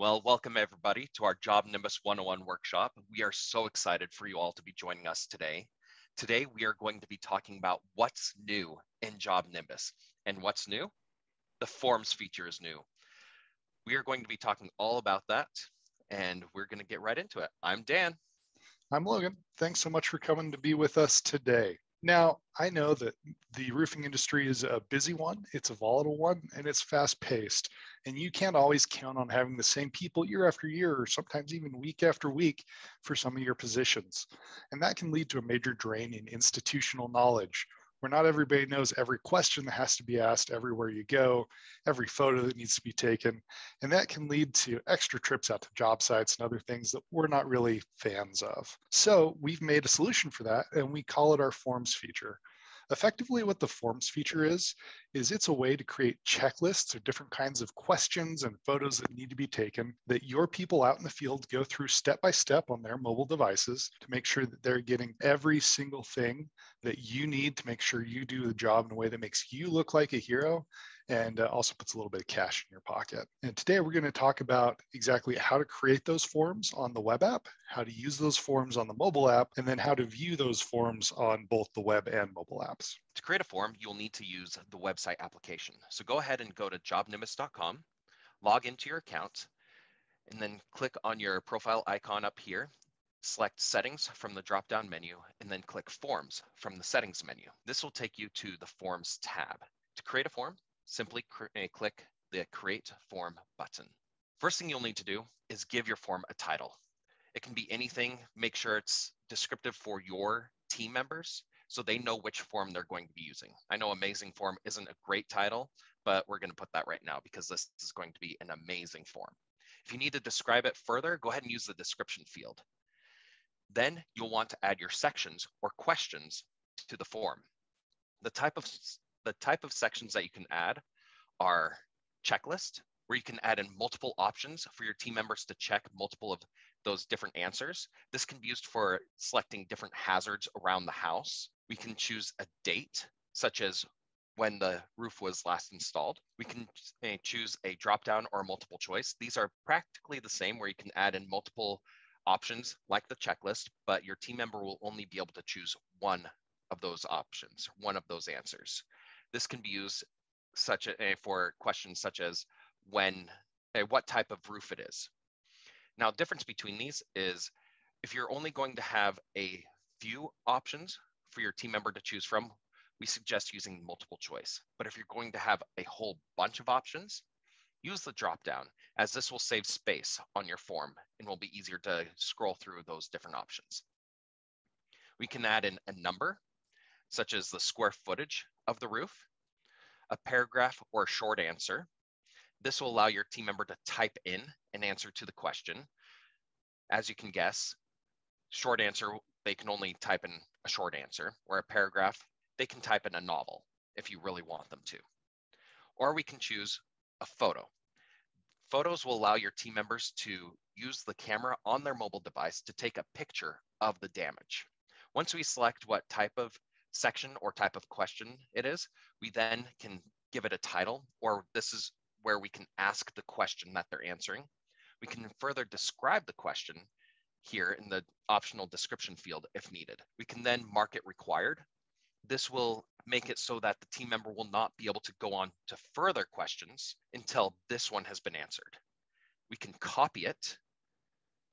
Well, welcome everybody to our JobNimbus 101 workshop. We are so excited for you all to be joining us today. Today, we are going to be talking about what's new in JobNimbus. And what's new? The Forms feature is new. We are going to be talking all about that, and we're going to get right into it. I'm Dan. I'm Logan. Thanks so much for coming to be with us today. Now, I know that the roofing industry is a busy one, it's a volatile one, and it's fast paced. And you can't always count on having the same people year after year, or sometimes even week after week for some of your positions. And that can lead to a major drain in institutional knowledge where not everybody knows every question that has to be asked everywhere you go, every photo that needs to be taken. And that can lead to extra trips out to job sites and other things that we're not really fans of. So we've made a solution for that and we call it our forms feature. Effectively, what the forms feature is, is it's a way to create checklists or different kinds of questions and photos that need to be taken that your people out in the field go through step by step on their mobile devices to make sure that they're getting every single thing that you need to make sure you do the job in a way that makes you look like a hero and uh, also puts a little bit of cash in your pocket. And today we're going to talk about exactly how to create those forms on the web app, how to use those forms on the mobile app, and then how to view those forms on both the web and mobile apps. To create a form, you'll need to use the website application. So go ahead and go to jobnimbus.com, log into your account, and then click on your profile icon up here. Select Settings from the drop-down menu, and then click Forms from the Settings menu. This will take you to the Forms tab. To create a form, simply eh, click the Create Form button. First thing you'll need to do is give your form a title. It can be anything, make sure it's descriptive for your team members so they know which form they're going to be using. I know Amazing Form isn't a great title, but we're going to put that right now because this is going to be an amazing form. If you need to describe it further, go ahead and use the description field. Then you'll want to add your sections or questions to the form. The type of the type of sections that you can add are checklist, where you can add in multiple options for your team members to check multiple of those different answers. This can be used for selecting different hazards around the house. We can choose a date, such as when the roof was last installed. We can eh, choose a drop-down or multiple choice. These are practically the same where you can add in multiple options like the checklist, but your team member will only be able to choose one of those options, one of those answers. This can be used such a, for questions such as when, uh, what type of roof it is. Now, difference between these is if you're only going to have a few options for your team member to choose from, we suggest using multiple choice. But if you're going to have a whole bunch of options, use the drop down as this will save space on your form and will be easier to scroll through those different options. We can add in a number, such as the square footage of the roof, a paragraph or a short answer. This will allow your team member to type in an answer to the question. As you can guess, short answer, they can only type in a short answer, or a paragraph, they can type in a novel if you really want them to. Or we can choose a photo. Photos will allow your team members to use the camera on their mobile device to take a picture of the damage. Once we select what type of section or type of question it is, we then can give it a title, or this is where we can ask the question that they're answering. We can further describe the question here in the optional description field if needed. We can then mark it required. This will make it so that the team member will not be able to go on to further questions until this one has been answered. We can copy it.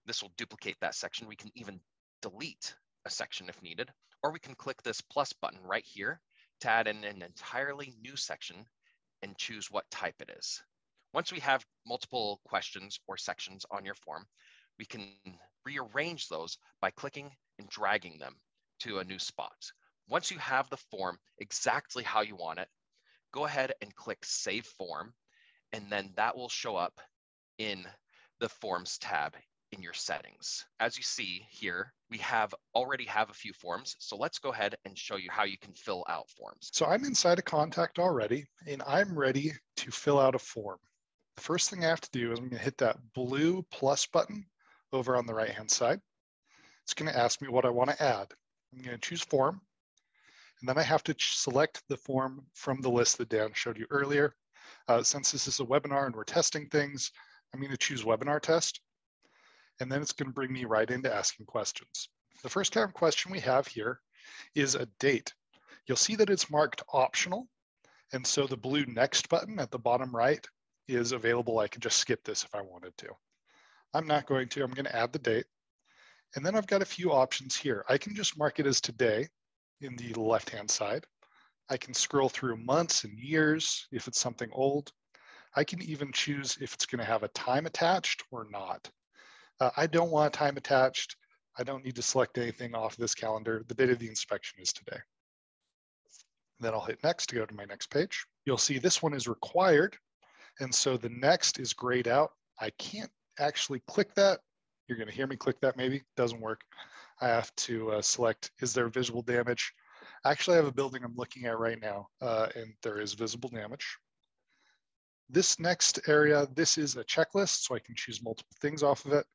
This will duplicate that section. We can even delete a section if needed, or we can click this plus button right here to add in an entirely new section and choose what type it is. Once we have multiple questions or sections on your form, we can rearrange those by clicking and dragging them to a new spot. Once you have the form exactly how you want it, go ahead and click Save Form, and then that will show up in the Forms tab in your settings. As you see here, we have already have a few forms. So let's go ahead and show you how you can fill out forms. So I'm inside a contact already, and I'm ready to fill out a form. The first thing I have to do is I'm gonna hit that blue plus button over on the right-hand side. It's gonna ask me what I wanna add. I'm gonna choose form, and then I have to select the form from the list that Dan showed you earlier. Uh, since this is a webinar and we're testing things, I'm going to choose webinar test, and then it's going to bring me right into asking questions. The first of question we have here is a date. You'll see that it's marked optional. And so the blue next button at the bottom right is available. I can just skip this if I wanted to. I'm not going to, I'm gonna add the date. And then I've got a few options here. I can just mark it as today in the left-hand side. I can scroll through months and years if it's something old. I can even choose if it's gonna have a time attached or not. Uh, I don't want time attached. I don't need to select anything off this calendar. The date of the inspection is today. Then I'll hit next to go to my next page. You'll see this one is required. And so the next is grayed out. I can't actually click that. You're gonna hear me click that maybe, doesn't work. I have to uh, select, is there visible damage? Actually, I have a building I'm looking at right now uh, and there is visible damage. This next area, this is a checklist, so I can choose multiple things off of it.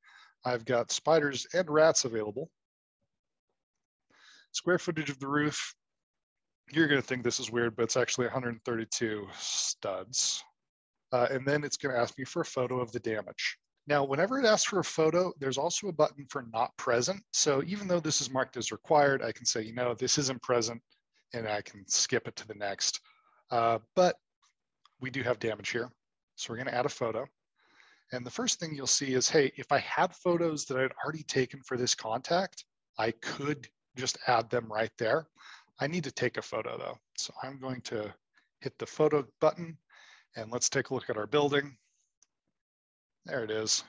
I've got spiders and rats available. Square footage of the roof, you're gonna think this is weird, but it's actually 132 studs. Uh, and then it's gonna ask me for a photo of the damage. Now, whenever it asks for a photo, there's also a button for not present. So even though this is marked as required, I can say, you know, this isn't present, and I can skip it to the next. Uh, but we do have damage here. So we're gonna add a photo. And the first thing you'll see is, hey, if I had photos that I'd already taken for this contact, I could just add them right there. I need to take a photo though. So I'm going to hit the photo button and let's take a look at our building. There it is.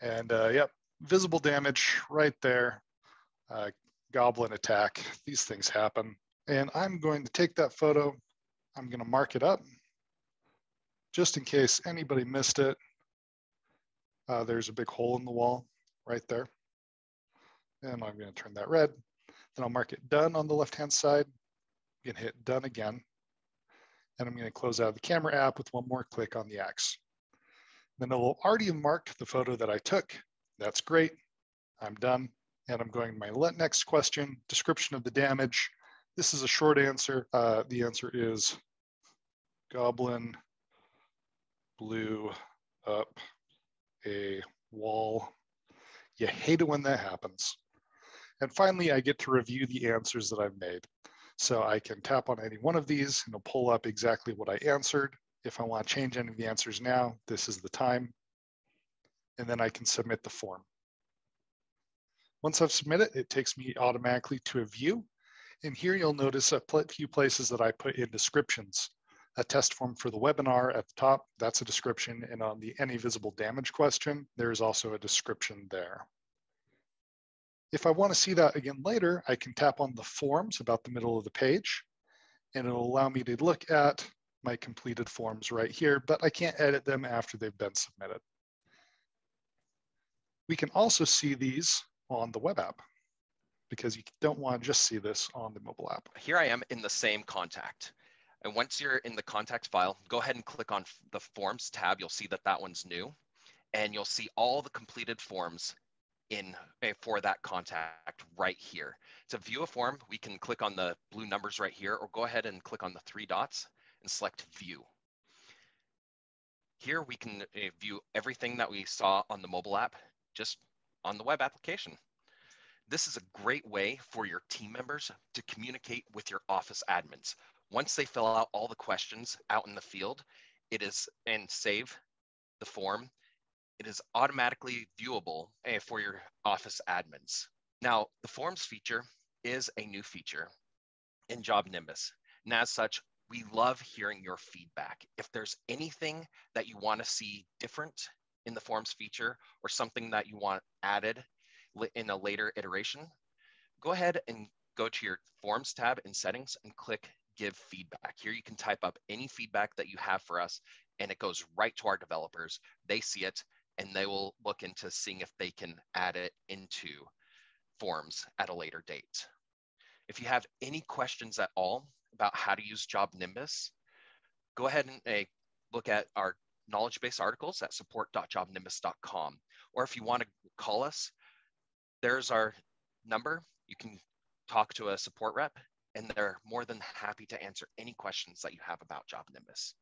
And uh, yep, visible damage right there. Uh, goblin attack. These things happen. And I'm going to take that photo. I'm going to mark it up just in case anybody missed it. Uh, there's a big hole in the wall right there. And I'm going to turn that red. Then I'll mark it done on the left-hand side. You can hit done again. And I'm going to close out the camera app with one more click on the X. Then it will already marked the photo that I took. That's great. I'm done. And I'm going to my next question, description of the damage. This is a short answer. Uh, the answer is goblin blew up a wall. You hate it when that happens. And finally, I get to review the answers that I've made. So I can tap on any one of these and it'll pull up exactly what I answered. If I want to change any of the answers now, this is the time. And then I can submit the form. Once I've submitted, it takes me automatically to a view. And here you'll notice a few places that I put in descriptions a test form for the webinar at the top. That's a description. And on the any visible damage question, there's also a description there. If I want to see that again later, I can tap on the forms about the middle of the page, and it'll allow me to look at my completed forms right here, but I can't edit them after they've been submitted. We can also see these on the web app because you don't want to just see this on the mobile app. Here I am in the same contact. And once you're in the contact file, go ahead and click on the forms tab. You'll see that that one's new and you'll see all the completed forms in eh, for that contact right here. To view a form, we can click on the blue numbers right here or go ahead and click on the three dots and select view. Here we can uh, view everything that we saw on the mobile app just on the web application. This is a great way for your team members to communicate with your office admins. Once they fill out all the questions out in the field, it is and save the form, it is automatically viewable eh, for your office admins. Now, the forms feature is a new feature in JobNimbus. And as such, we love hearing your feedback. If there's anything that you want to see different in the forms feature or something that you want added in a later iteration, go ahead and go to your forms tab in settings and click give feedback. Here you can type up any feedback that you have for us and it goes right to our developers. They see it and they will look into seeing if they can add it into forms at a later date. If you have any questions at all about how to use JobNimbus, go ahead and uh, look at our knowledge base articles at support.jobnimbus.com. Or if you want to call us, there's our number. You can talk to a support rep and they're more than happy to answer any questions that you have about JobNimbus.